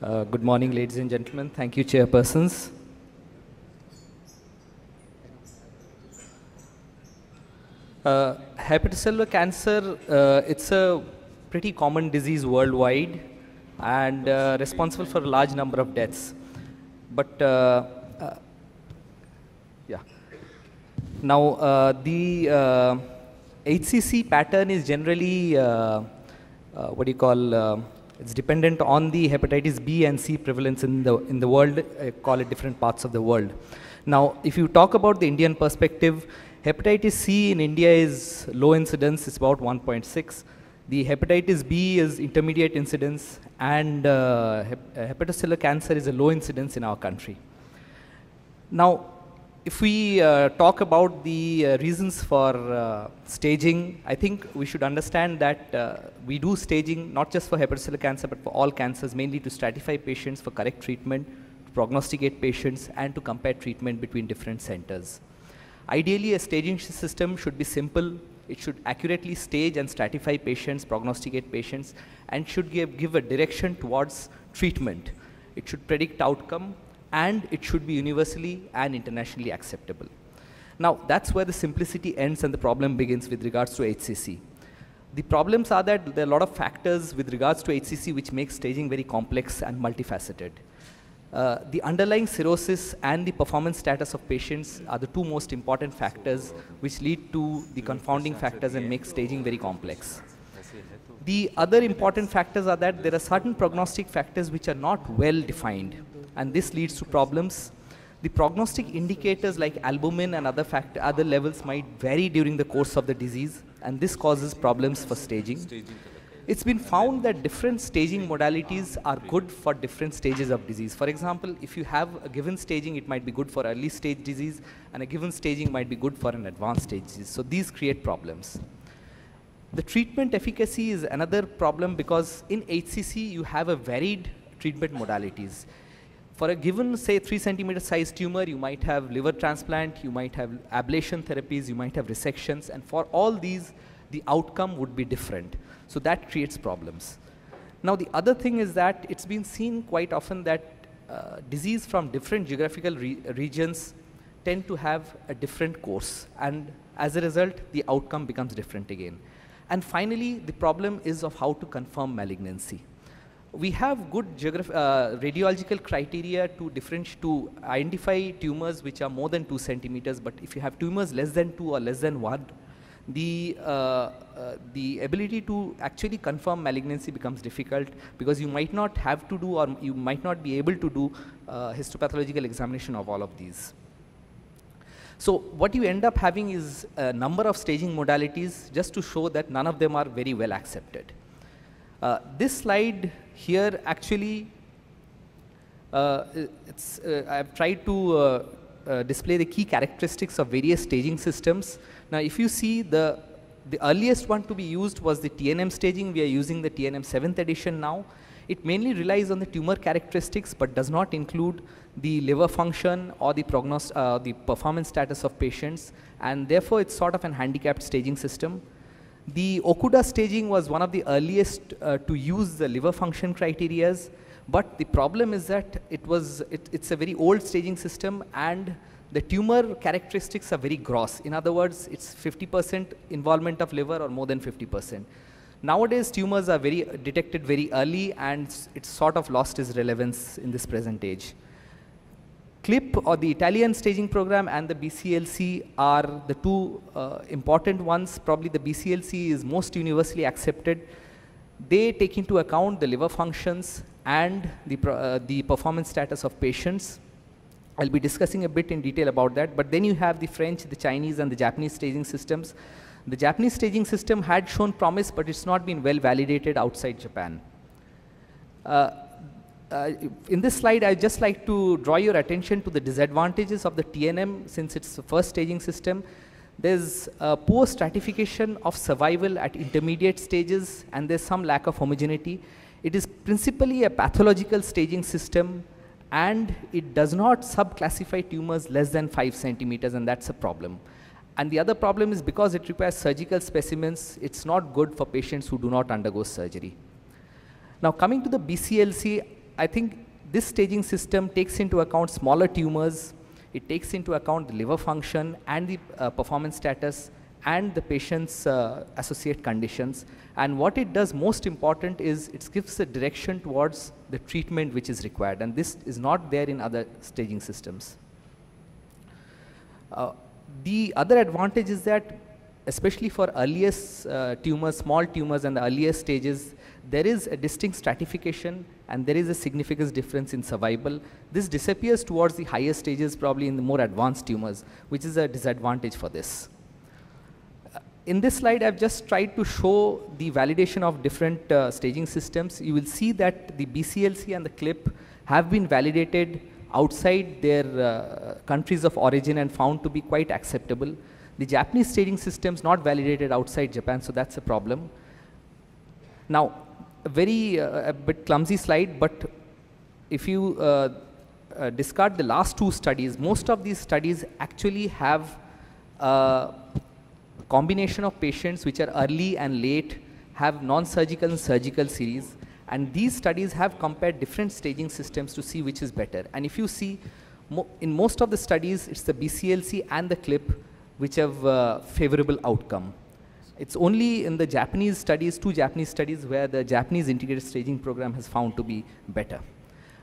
Uh, good morning, ladies and gentlemen. Thank you, chairpersons. Uh, hepatocellular cancer, uh, it's a pretty common disease worldwide and uh, responsible for a large number of deaths. But, uh, uh, yeah. Now, uh, the HCC pattern is generally, what do you call, it's dependent on the hepatitis B and C prevalence in the, in the world, I call it different parts of the world. Now, if you talk about the Indian perspective, hepatitis C in India is low incidence, it's about 1.6. The hepatitis B is intermediate incidence, and uh, hep- uh, hepatocellular cancer is a low incidence in our country. Now, if we uh, talk about the uh, reasons for uh, staging, I think we should understand that uh, we do staging not just for hepatocellular cancer but for all cancers, mainly to stratify patients for correct treatment, to prognosticate patients, and to compare treatment between different centers. Ideally, a staging system should be simple. It should accurately stage and stratify patients, prognosticate patients, and should give, give a direction towards treatment. It should predict outcome and it should be universally and internationally acceptable. Now, that's where the simplicity ends and the problem begins with regards to HCC. The problems are that there are a lot of factors with regards to HCC which make staging very complex and multifaceted. Uh, the underlying cirrhosis and the performance status of patients are the two most important factors which lead to the confounding factors and make staging very complex. The other important factors are that there are certain prognostic factors which are not well defined, and this leads to problems. The prognostic indicators like albumin and other fact- other levels might vary during the course of the disease, and this causes problems for staging. It's been found that different staging modalities are good for different stages of disease. For example, if you have a given staging, it might be good for early stage disease, and a given staging might be good for an advanced stage disease. So these create problems. The treatment efficacy is another problem because in HCC you have a varied treatment modalities. For a given, say, 3 centimeter size tumor, you might have liver transplant, you might have ablation therapies, you might have resections, and for all these, the outcome would be different. So that creates problems. Now, the other thing is that it's been seen quite often that uh, disease from different geographical re- regions tend to have a different course, and as a result, the outcome becomes different again. And finally, the problem is of how to confirm malignancy. We have good uh, radiological criteria to differenti- to identify tumors which are more than two centimeters, but if you have tumors less than two or less than one, the, uh, uh, the ability to actually confirm malignancy becomes difficult because you might not have to do or you might not be able to do uh, histopathological examination of all of these. So what you end up having is a number of staging modalities just to show that none of them are very well accepted. Uh, this slide here actually, uh, it's, uh, I've tried to uh, uh, display the key characteristics of various staging systems. Now if you see the, the earliest one to be used was the TNM staging. We are using the TNM 7th edition now. It mainly relies on the tumor characteristics but does not include the liver function or the prognos- uh, the performance status of patients and therefore it's sort of an handicapped staging system. The Okuda staging was one of the earliest uh, to use the liver function criterias but the problem is that it was it, it's a very old staging system and the tumor characteristics are very gross. In other words, it's 50% involvement of liver or more than 50%. Nowadays, tumors are very detected very early and it's sort of lost its relevance in this present age. CLIP or the Italian staging program and the BCLC are the two uh, important ones. Probably the BCLC is most universally accepted. They take into account the liver functions and the, uh, the performance status of patients. I'll be discussing a bit in detail about that. But then you have the French, the Chinese, and the Japanese staging systems. The Japanese staging system had shown promise, but it's not been well validated outside Japan. Uh, uh, in this slide, I just like to draw your attention to the disadvantages of the TNM since it's the first staging system. There's uh, poor stratification of survival at intermediate stages, and there's some lack of homogeneity. It is principally a pathological staging system, and it does not subclassify tumors less than 5 centimeters, and that's a problem. And the other problem is because it requires surgical specimens, it's not good for patients who do not undergo surgery. Now coming to the BCLC, I think this staging system takes into account smaller tumors, it takes into account the liver function and the uh, performance status and the patient's uh, associate conditions. And what it does most important is it gives a direction towards the treatment which is required. And this is not there in other staging systems. Uh, the other advantage is that especially for earliest uh, tumors, small tumors and the earliest stages, there is a distinct stratification and there is a significant difference in survival. This disappears towards the higher stages, probably in the more advanced tumors, which is a disadvantage for this. Uh, in this slide, I've just tried to show the validation of different uh, staging systems. You will see that the BCLC and the CLIP have been validated outside their uh, countries of origin and found to be quite acceptable. The Japanese staging system is not validated outside Japan, so that's a problem. Now, a very uh, a bit clumsy slide, but if you uh, uh, discard the last two studies, most of these studies actually have a combination of patients which are early and late, have non-surgical and surgical series, and these studies have compared different staging systems to see which is better. And if you see, mo in most of the studies, it's the BCLC and the CLIP which have uh, favorable outcome. It's only in the Japanese studies, two Japanese studies, where the Japanese integrated staging program has found to be better.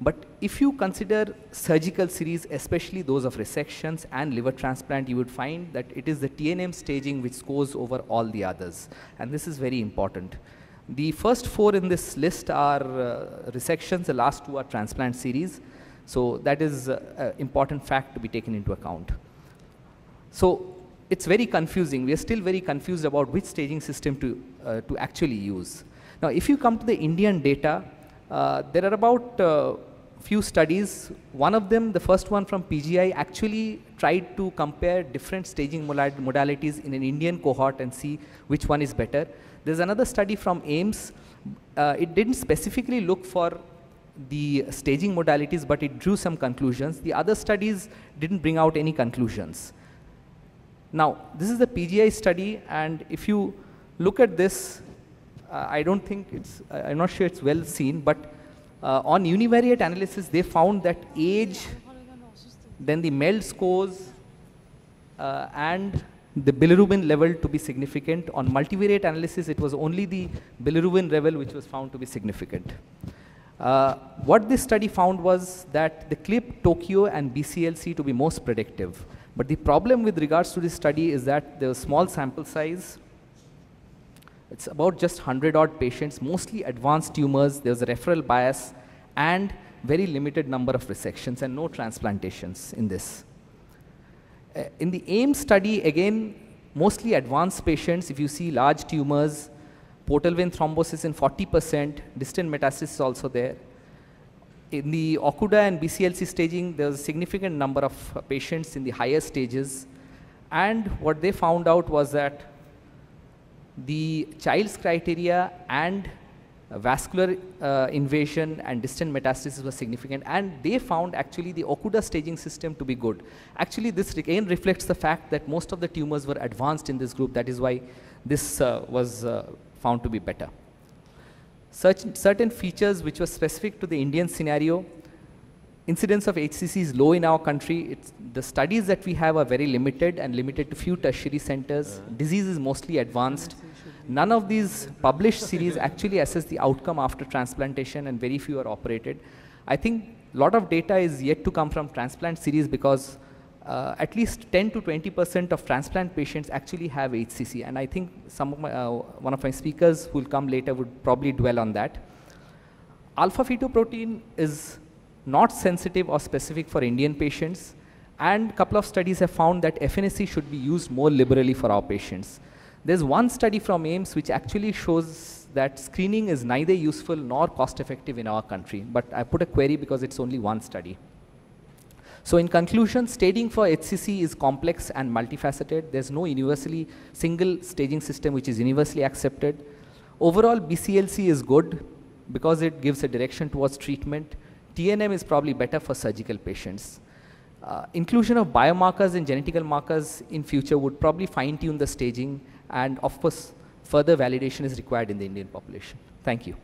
But if you consider surgical series, especially those of resections and liver transplant, you would find that it is the TNM staging which scores over all the others. And this is very important. The first four in this list are uh, resections, the last two are transplant series. So that is uh, an important fact to be taken into account. So it's very confusing. We are still very confused about which staging system to, uh, to actually use. Now, if you come to the Indian data, uh, there are about uh, few studies. One of them, the first one from PGI, actually tried to compare different staging modalities in an Indian cohort and see which one is better. There's another study from AIIMS. Uh, it didn't specifically look for the staging modalities, but it drew some conclusions. The other studies didn't bring out any conclusions. Now, this is the PGI study, and if you look at this, uh, I don't think it's, uh, I'm not sure it's well seen, but uh, on univariate analysis, they found that age, then the MELD scores, uh, and the bilirubin level to be significant. On multivariate analysis, it was only the bilirubin level which was found to be significant. Uh, what this study found was that the CLIP, Tokyo, and BCLC to be most predictive. But the problem with regards to this study is that the small sample size, it's about just 100 odd patients, mostly advanced tumors, there's a referral bias, and very limited number of resections and no transplantations in this. Uh, in the AIIMS study, again, mostly advanced patients, if you see large tumors, portal vein thrombosis in 40%, distant metastasis is also there in the Okuda and BCLC staging, there was a significant number of patients in the higher stages. And what they found out was that the child's criteria and vascular uh, invasion and distant metastasis was significant and they found actually the Okuda staging system to be good. Actually this again reflects the fact that most of the tumors were advanced in this group that is why this uh, was uh, found to be better certain features which were specific to the Indian scenario. Incidence of HCC is low in our country. It's, the studies that we have are very limited and limited to few tertiary centers. Disease is mostly advanced. None of these published series actually assess the outcome after transplantation and very few are operated. I think a lot of data is yet to come from transplant series because uh, at least 10 to 20 percent of transplant patients actually have HCC, and I think some of my, uh, one of my speakers who will come later would probably dwell on that. Alpha fetoprotein is not sensitive or specific for Indian patients, and a couple of studies have found that FNAC should be used more liberally for our patients. There's one study from AIIMS which actually shows that screening is neither useful nor cost effective in our country, but I put a query because it's only one study. So in conclusion, staging for HCC is complex and multifaceted. There's no universally single staging system which is universally accepted. Overall, BCLC is good because it gives a direction towards treatment. TNM is probably better for surgical patients. Uh, inclusion of biomarkers and genetical markers in future would probably fine-tune the staging and of course further validation is required in the Indian population. Thank you.